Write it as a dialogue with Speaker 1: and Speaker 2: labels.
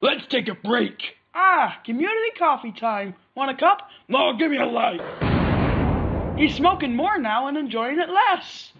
Speaker 1: Let's take a break.
Speaker 2: Ah, community coffee time. Want a cup?
Speaker 1: No, give me a light.
Speaker 2: He's smoking more now and enjoying it less.